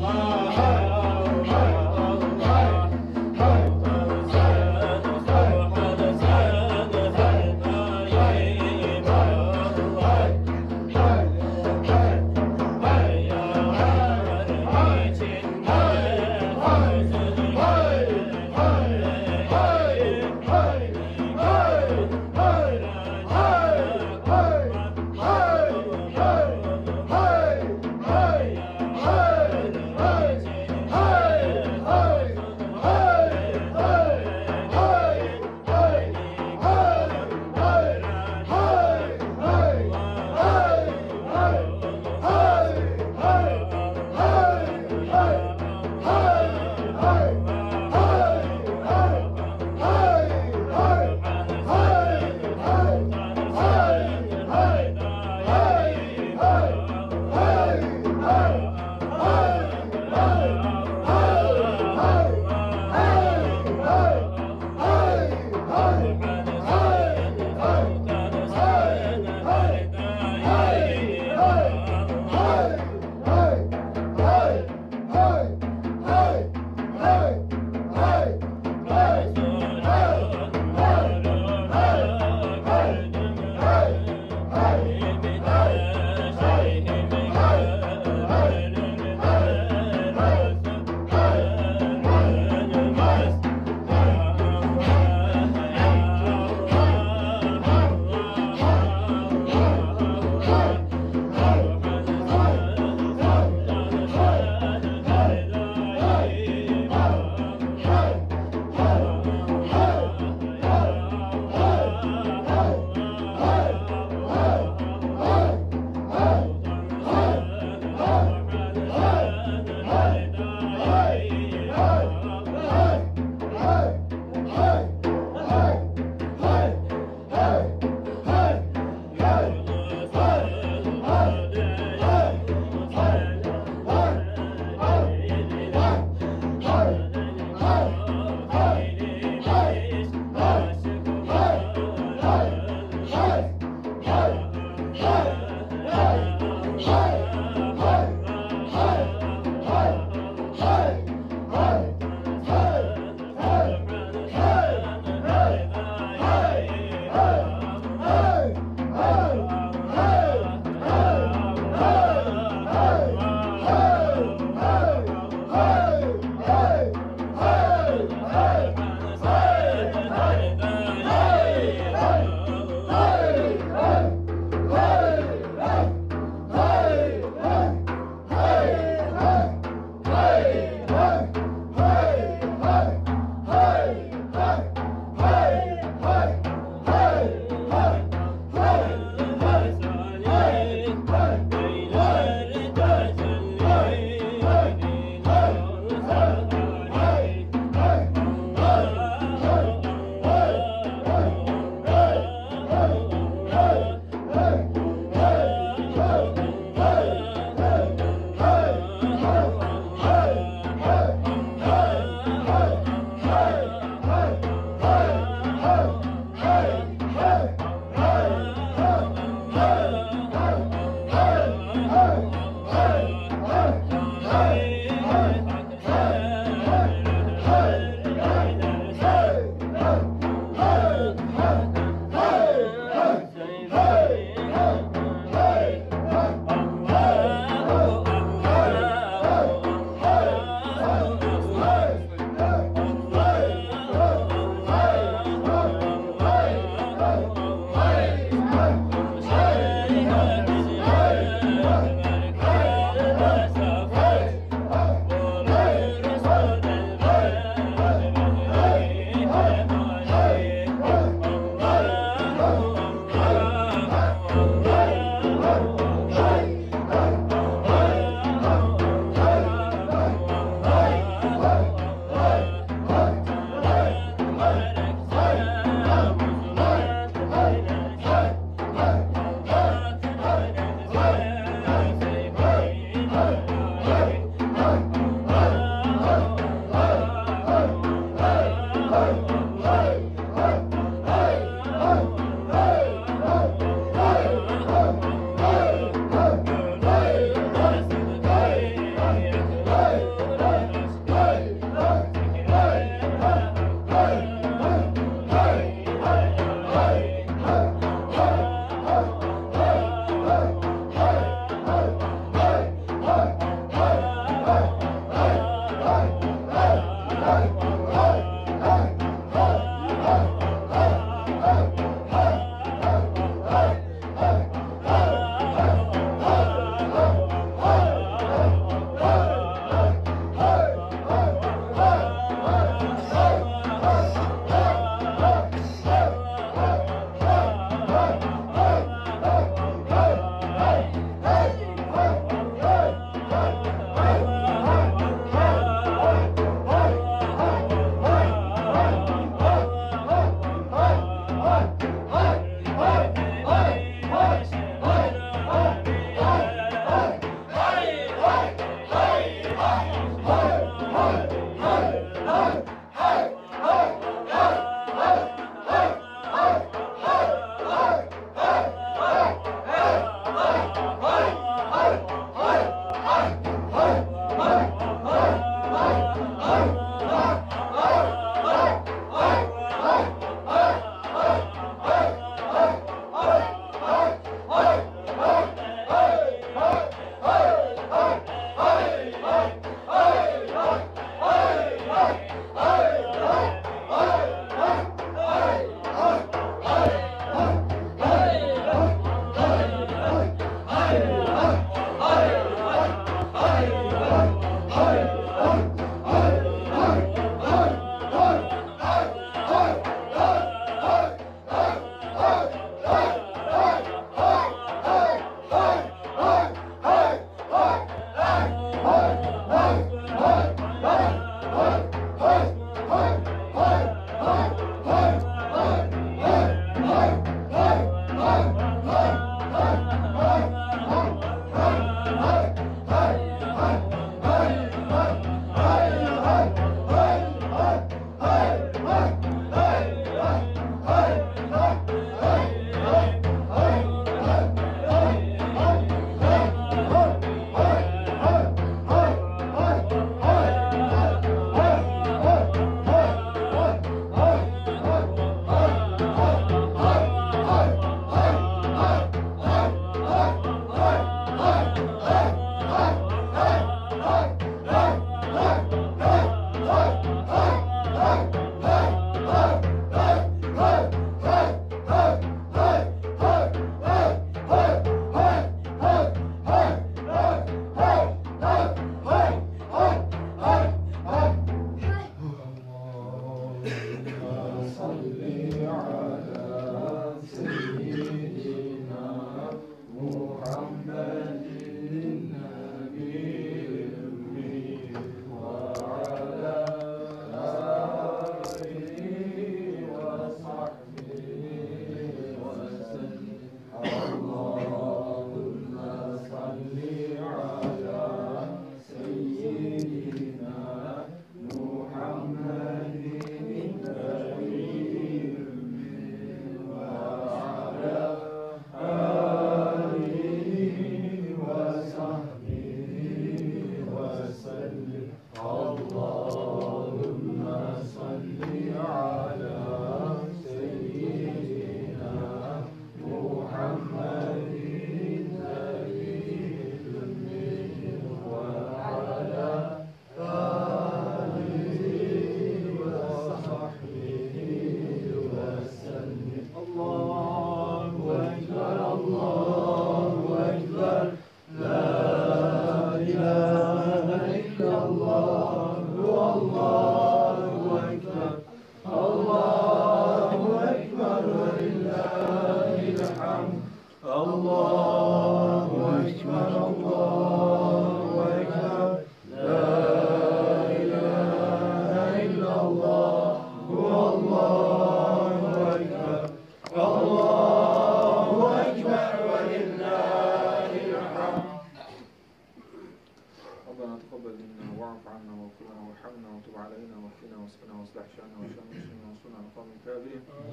love. hey, hey.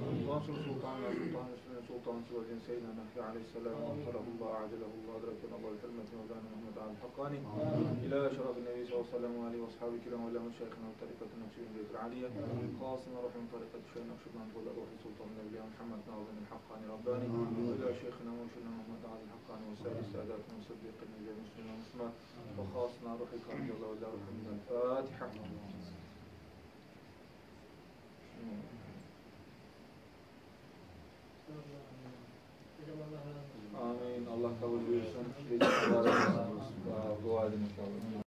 واصل سلطان سلطان سلطان سلطان سلطان سيدنا مهدي عليه السلام وصله الله عجله الله أدركنا الله الحرمة وزانا محمد على الحقاني إلى شرف النبي صلى الله عليه وسلم وآله وأصحابه كرام وإلى مشايخنا وطريقة النفسيين بيت العالية. خاصنا رحمة طريقة الشيخ نقش بن عبد الله سلطان النبي محمد ناظم الحقاني رباني وإلى شيخنا ومنشدنا محمد علي الحقاني وسائر الساداتنا وصديقنا الجميع المسلمين والمسلمات وخاصنا روحي كرم الله وإلى الفاتحة Thank you. Amin. Allah kabul buyursun. Dua edin inşallah.